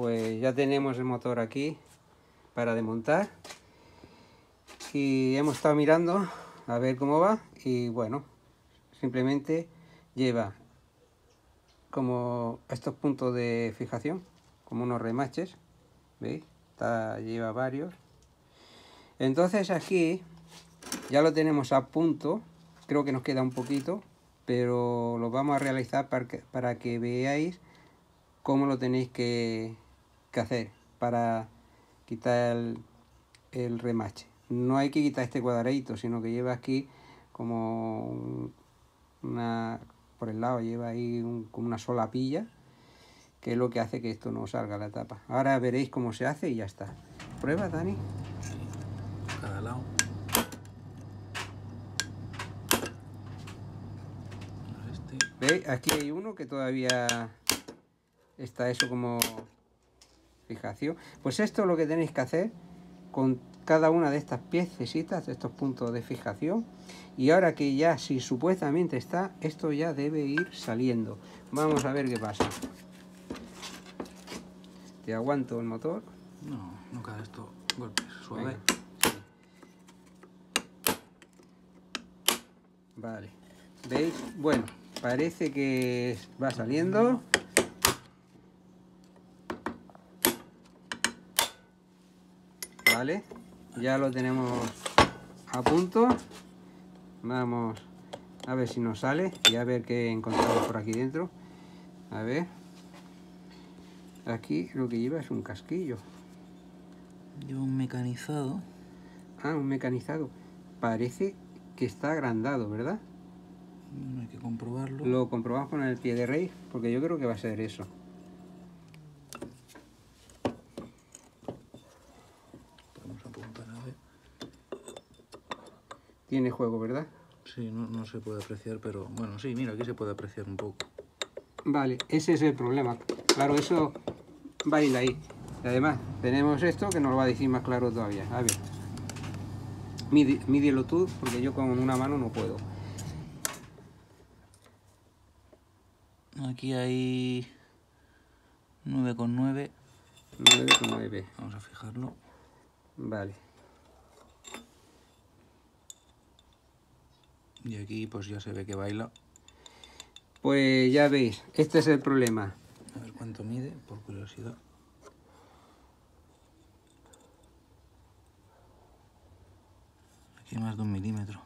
pues ya tenemos el motor aquí para desmontar. Y hemos estado mirando a ver cómo va y bueno simplemente lleva como estos puntos de fijación como unos remaches veis Está, lleva varios. Entonces aquí ya lo tenemos a punto. Creo que nos queda un poquito pero lo vamos a realizar para que, para que veáis cómo lo tenéis que, hacer para quitar el, el, remache. No hay que quitar este cuadradito, sino que lleva aquí como una, por el lado lleva ahí un, como una sola pilla, que es lo que hace que esto no salga la tapa. Ahora veréis cómo se hace y ya está. ¿Prueba, Dani? Cada lado. ¿Veis? Aquí hay uno que todavía está eso como fijación. Pues esto es lo que tenéis que hacer con cada una de estas piececitas, de estos puntos de fijación. Y ahora que ya, si supuestamente está, esto ya debe ir saliendo. Vamos a ver qué pasa. ¿Te aguanto el motor? No, cae esto golpes, suave. Venga. Vale. ¿Veis? Bueno, parece que va saliendo. Vale, ya lo tenemos a punto. Vamos a ver si nos sale y a ver qué encontramos por aquí dentro. A ver. Aquí lo que lleva es un casquillo. Lleva un mecanizado. Ah, un mecanizado. Parece que está agrandado, ¿verdad? Hay que comprobarlo. Lo comprobamos con el pie de rey, porque yo creo que va a ser eso. Podemos apuntar a ver. Tiene juego, ¿verdad? Sí, no, no se puede apreciar, pero bueno, sí, mira, aquí se puede apreciar un poco. Vale, ese es el problema. Claro, eso baila ahí. Y además, tenemos esto que nos lo va a decir más claro todavía. A ver. Mídelo tú, porque yo con una mano no puedo. Aquí hay 9,9. 9,9. Vamos a fijarlo. Vale. Y aquí pues ya se ve que baila. Pues ya veis, este es el problema. A ver cuánto mide, por curiosidad. Aquí más de un milímetro.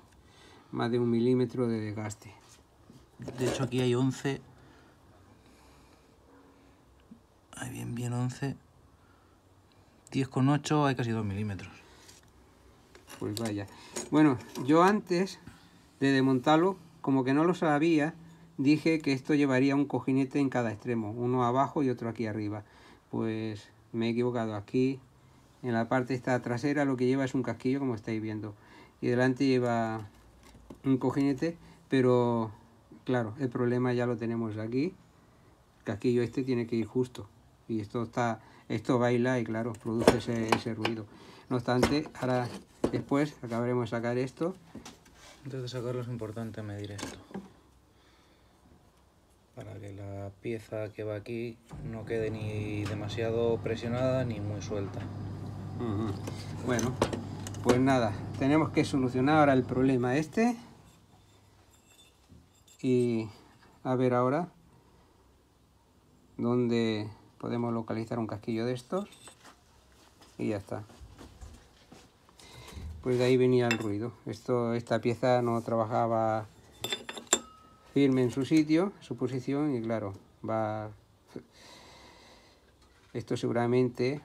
Más de un milímetro de desgaste. De hecho aquí hay 11. Hay bien, bien 11. 10,8 hay casi 2 milímetros. Pues vaya. Bueno, yo antes de desmontarlo, como que no lo sabía, dije que esto llevaría un cojinete en cada extremo, uno abajo y otro aquí arriba. Pues me he equivocado. Aquí, en la parte esta trasera, lo que lleva es un casquillo, como estáis viendo. Y delante lleva un cojinete, pero claro, el problema ya lo tenemos aquí. El casquillo este tiene que ir justo. Y esto está, esto baila y claro, produce ese, ese ruido. No obstante, ahora después acabaremos de sacar esto. Antes de sacarlo es importante medir esto. Para que la pieza que va aquí no quede ni demasiado presionada ni muy suelta. Bueno, pues nada, tenemos que solucionar ahora el problema este. Y a ver ahora dónde podemos localizar un casquillo de estos. Y ya está. Pues de ahí venía el ruido. Esto, esta pieza no trabajaba firme en su sitio, su posición y claro, va... Esto seguramente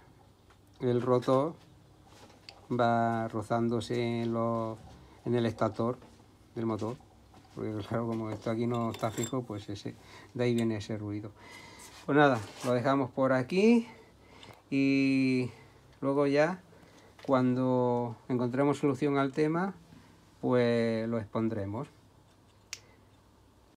el rotor va rozándose en, en el estator del motor. Porque claro, como esto aquí no está fijo, pues ese, de ahí viene ese ruido. Pues nada, lo dejamos por aquí y luego ya cuando encontremos solución al tema, pues lo expondremos.